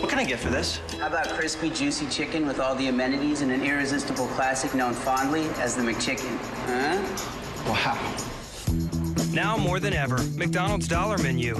What can I get for this? How about crispy, juicy chicken with all the amenities and an irresistible classic known fondly as the McChicken? Huh? Wow. Now more than ever, McDonald's Dollar Menu.